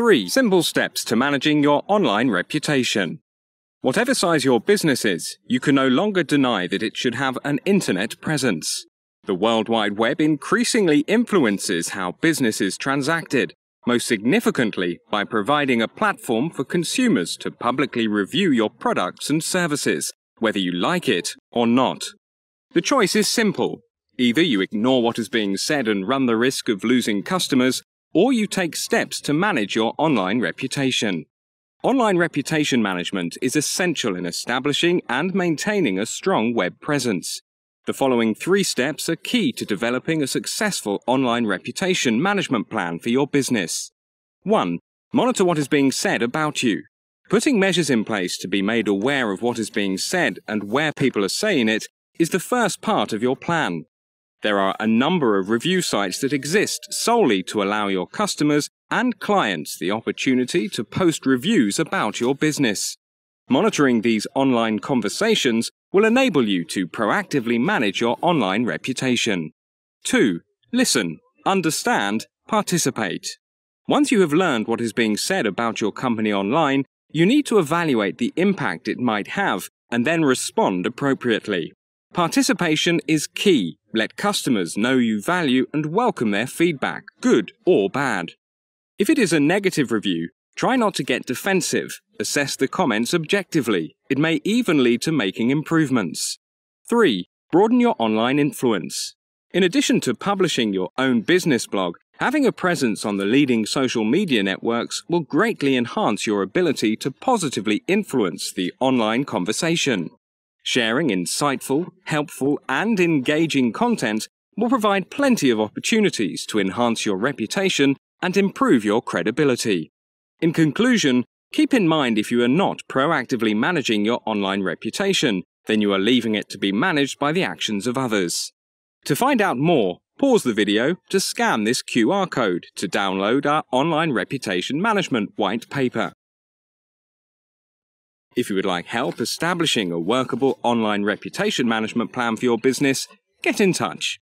3. Simple steps to managing your online reputation. Whatever size your business is, you can no longer deny that it should have an internet presence. The World Wide Web increasingly influences how business is transacted, most significantly by providing a platform for consumers to publicly review your products and services, whether you like it or not. The choice is simple. Either you ignore what is being said and run the risk of losing customers, or you take steps to manage your online reputation. Online reputation management is essential in establishing and maintaining a strong web presence. The following three steps are key to developing a successful online reputation management plan for your business. 1. Monitor what is being said about you. Putting measures in place to be made aware of what is being said and where people are saying it is the first part of your plan. There are a number of review sites that exist solely to allow your customers and clients the opportunity to post reviews about your business. Monitoring these online conversations will enable you to proactively manage your online reputation. 2. Listen, understand, participate. Once you have learned what is being said about your company online, you need to evaluate the impact it might have and then respond appropriately. Participation is key. Let customers know you value and welcome their feedback, good or bad. If it is a negative review, try not to get defensive. Assess the comments objectively. It may even lead to making improvements. 3. Broaden your online influence. In addition to publishing your own business blog, having a presence on the leading social media networks will greatly enhance your ability to positively influence the online conversation. Sharing insightful, helpful, and engaging content will provide plenty of opportunities to enhance your reputation and improve your credibility. In conclusion, keep in mind if you are not proactively managing your online reputation, then you are leaving it to be managed by the actions of others. To find out more, pause the video to scan this QR code to download our online reputation management white paper. If you would like help establishing a workable online reputation management plan for your business, get in touch.